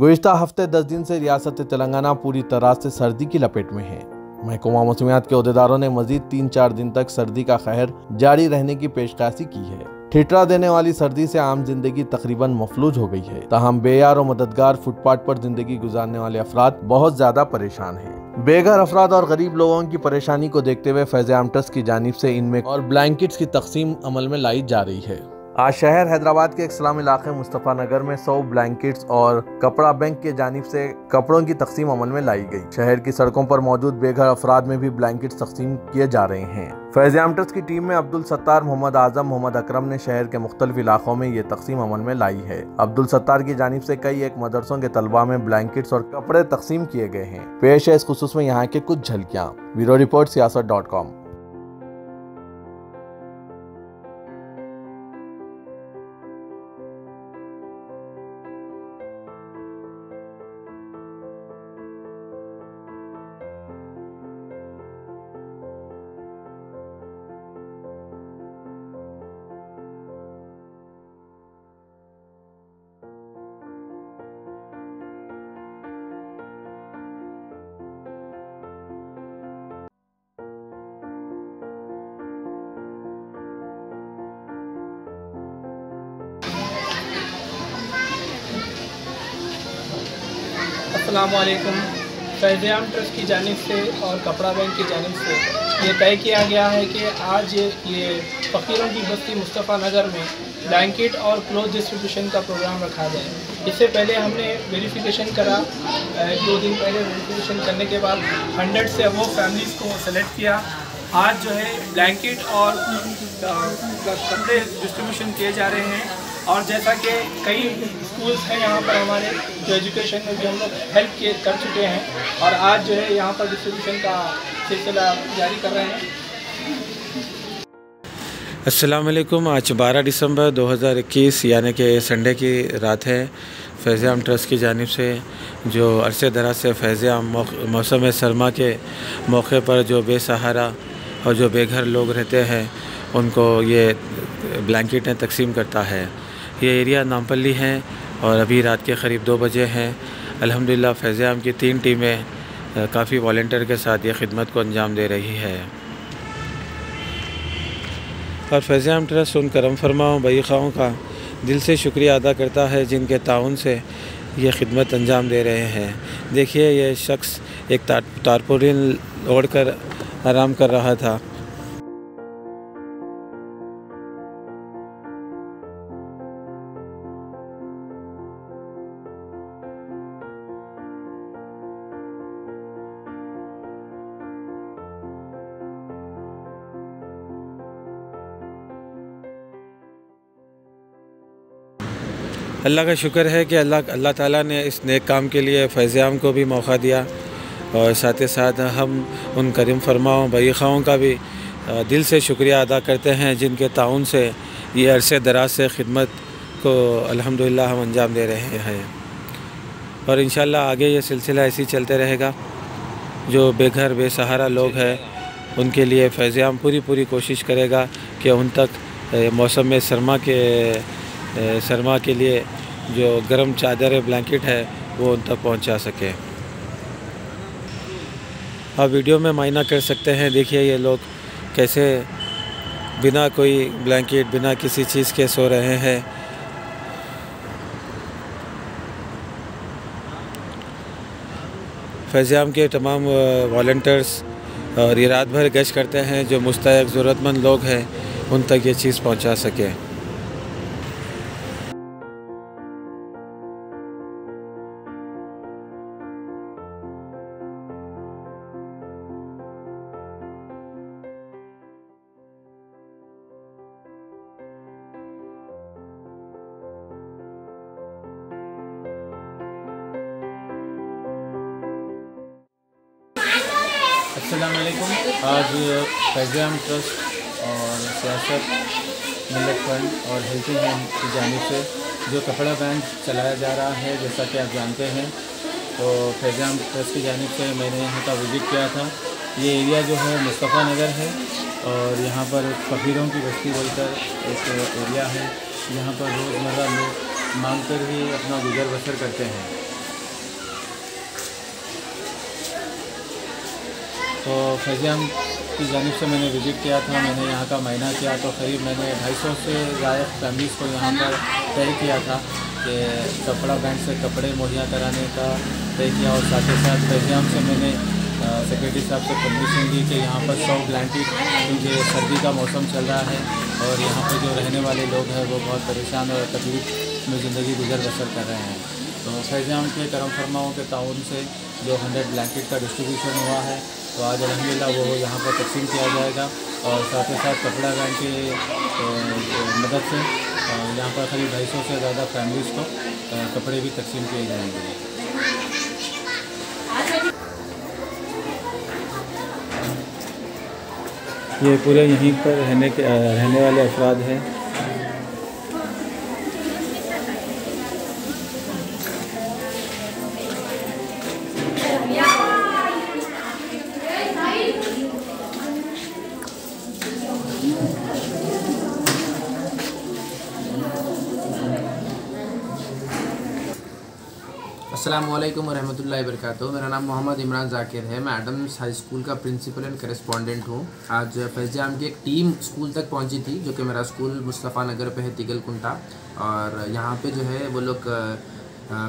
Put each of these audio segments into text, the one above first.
गुजशत हफ़्ते दस दिन से रियासत तेलंगाना पूरी तरह से सर्दी की लपेट में है। महकुमा मौसमियात के अहदेदारों ने मजीद तीन चार दिन तक सर्दी का कहर जारी रहने की पेशकशी की है। ठिठरा देने वाली सर्दी से आम ज़िंदगी तकरीबन मफलूज हो गई है। तहम बेयार और मददगार फुटपाथ पर ज़िंदगी गुजारने वाले अफराद बहुत ज़्यादा परेशान हैं। बेघर अफराद और गरीब लोगों की परेशानी को देखते हुए फैज ट्रस्ट की जानब से इनमें और ब्लैंकेट्स की तकसीम अमल में लाई जा रही है। आज शहर हैदराबाद के एक सलाम इलाके मुस्तफ़ा नगर में सौ ब्लैंकेट्स और कपड़ा बैंक के जानब से कपड़ों की तकसीम अमल में लाई गई। शहर की सड़कों पर मौजूद बेघर अफराद में भी ब्लैंकेट्स तकसीम किए जा रहे हैं। फैजियाम ट्रस्ट की टीम में अब्दुल सत्तार, मोहम्मद आज़म, मोहम्मद अकरम ने शहर के मुख्तलिफ़ इलाकों में ये तकसीम अमल में लाई है। अब्दुल सत्तार की जानब से कई एक मदरसों के तलबा में ब्लैंकेट्स और कपड़े तकसीम किए गए हैं। पेश है इस खसूस में यहाँ के कुछ झलकियाँ। Bureau report, Siyasat dot com. असलकुम फैज़याम ट्रस्ट की जानब से और कपड़ा बैंक की जानब से ये तय किया गया है कि आज ये फ़कीरों की बस्ती मुस्तफ़ा नगर में ब्लैंकेट और क्लोथ डिस्ट्रीब्यूशन का प्रोग्राम रखा जाए। इससे पहले हमने वेरिफिकेशन करा दो दिन पहले वेरिफिकेशन करने के बाद हंड्रेड से वो फैमिलीज़ को सेलेक्ट किया। आज जो है ब्लैंकेट और कपड़े डिस्ट्रीब्यूशन किए जा रहे हैं। और जैसा कि कई स्कूल्स हैं यहाँ पर हमारे, जो एजुकेशन में भी हम लोग हेल्प किए, कर चुके हैं और आज जो है यहाँ पर डिस्ट्रीब्यूशन का सिलसिला जारी कर रहे हैं। असलकुम आज 12 दिसंबर 2021 यानी कि संडे की रात है। फैज़ाम ट्रस्ट की जानब से जो अरसे दराज से फैज़ाम मौसम सरमा के मौके पर जो बेसहारा और जो बेघर लोग रहते हैं, उनको ये ब्लैंकेटें तकसीम करता है। ये एरिया नामपल्ली है और अभी रात के करीब दो बजे हैं। अल्हम्दुलिल्लाह फैज़ाम की तीन टीमें काफ़ी वॉल्टियर के साथ ये खिदमत को अंजाम दे रही है। और फैज़ाम ट्रस्ट उन करम फरमाओं बई खाओं का दिल से शुक्रिया अदा करता है जिनके ताउन से ये खिदमत अंजाम दे रहे हैं। देखिए, ये शख्स एक तारपुरिन ओढ़ कर आराम कर रहा था। अल्लाह का शुक्र है कि अल्लाह अल्लाह ताला ने इस नेक काम के लिए फैज़ाम को भी मौका दिया। और साथ ही साथ हम उन करीम फरमाओं बई खाओं का भी दिल से शुक्रिया अदा करते हैं, जिनके ताउन से, ये अरसे दराज से ख़िदमत को अल्हम्दुलिल्लाह हम अंजाम दे रहे हैं। और इन आगे ये सिलसिला ऐसे चलते रहेगा, जो बेघर, बेसहारा लोग हैं, उनके लिए फैज़ाम पूरी पूरी कोशिश करेगा कि उन तक मौसम में सरमा के सरमा के लिए जो गर्म चादर है ब्लैंकेट है, वो उन तक पहुँचा सके। आप वीडियो में मायना कर सकते हैं, देखिए ये लोग कैसे बिना कोई ब्लैंकेट बिना किसी चीज़ के सो रहे हैं। फैज़ाम के तमाम वॉल्टियर्स और ये रात भर गश करते हैं, जो मुस्तक ज़रूरतमंद लोग हैं, उन तक ये चीज़ पहुँचा सके। असलकुम आज फैज़ाम ट्रस्ट और सियासत मिलत फंड और हेल्थिंग होम की जानब से जो कपड़ा बैंक चलाया जा रहा है, जैसा कि आप जानते हैं तो फैज़ाम ट्रस्ट की जानब से मैंने यहाँ का विज़िट किया था। ये एरिया जो है मुस्तफ़ा नगर है और यहाँ पर फ़कीरों की बस्ती बोलकर एक एरिया है। यहाँ पर रोज़मर्रा लोग मांग कर ही अपना गुजर बसर करते हैं। तो फैज़ियाम की जानब से मैंने विज़िट किया था, मैंने यहाँ का महीना किया तो करीब मैंने ढाई सौ से ज़्यादा फैमिलीज़ को यहाँ पर तय किया था कि कपड़ा बैंक से कपड़े मुहैया कराने का तय किया और साथ ही साथ फैज़ियाम से मैंने सेक्रेटरी साहब से परमिशन दी कि यहाँ पर सौ ब्लैंकेट क्योंकि सर्दी का मौसम चल रहा है और यहाँ पर जो रहने वाले लोग हैं वो बहुत परेशान और तकलीफ़ में ज़िंदगी गुजर बसर कर रहे हैं। तो फैज़ाम के करम फरमाओं के ताउन से जो हंड्रेड ब्लैंकेट का डिस्ट्रीब्यूशन हुआ है तो आज अलहमदिल्ला वो यहाँ पर तकसीम किया जाएगा और साथ ही साथ कपड़ा बैंक की मदद से यहाँ पर करीब ढाई सौ से ज़्यादा फैमिलीज़ को कपड़े भी तकसीम किए जाएँगे। ये पूरे यहीं पर रहने के रहने वाले अफराद हैं। वालेकुम रहमतुल्लाहि वरकatuh मेरा नाम मोहम्मद इमरान जाकिर है। मैं एडम्स हाई स्कूल का प्रिंसिपल एंड करेस्पॉन्डेंट हूँ। आज फैज़ाम की एक टीम स्कूल तक पहुँची थी, जो कि मेरा स्कूल मुस्तफ़ा नगर पे है तिगल कुंटा और यहाँ पे जो है, वो लोग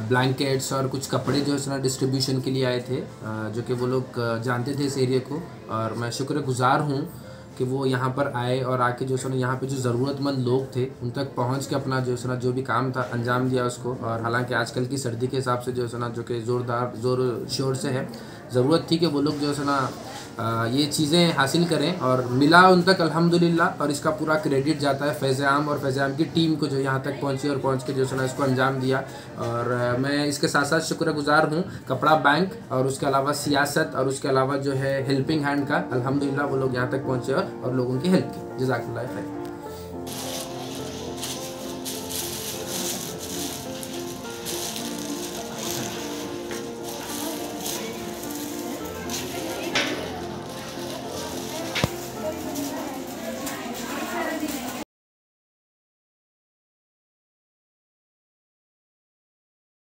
ब्लैंकेट्स और कुछ कपड़े जो है डिस्ट्रीब्यूशन के लिए आए थे। जो कि वो लोग जानते थे इस एरिया को। और मैं शुक्रगुज़ार हूँ कि वो यहाँ पर आए और आके जो है यहाँ पे जो ज़रूरतमंद लोग थे, उन तक पहुँच के अपना जो है जो भी काम था अंजाम दिया उसको। और हालाँकि आजकल की सर्दी के हिसाब से जो है जो कि ज़ोरदार, ज़ोर, शोर से है ज़रूरत थी कि वो लोग जो है ना ये चीज़ें हासिल करें और मिला उन तक, अल्हम्दुलिल्लाह, और इसका पूरा क्रेडिट जाता है फैज़ आम और फैज़ आम की टीम को जो यहाँ तक पहुँची और पहुँच के जो है ना, इसको अंजाम दिया। और मैं इसके साथ साथ शुक्रगुजार हूँ, कपड़ा बैंक और उसके अलावा सियासत और उसके अलावा जो है हेल्पिंग हैंड का अलहमदिल्ला वो लोग यहाँ तक पहुँचे और लोगों की हेल्प की। जजाकल्ला खैर।